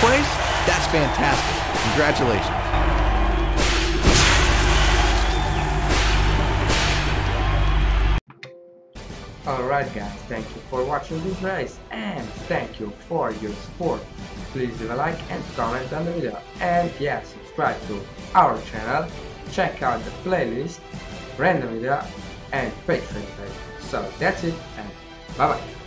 place? That's fantastic. Congratulations. Alright guys, thank you for watching this race and thank you for your support. Please leave a like and comment on the video and yeah, subscribe to our channel, check out the playlist, random video and Patreon page. So that's it and bye bye.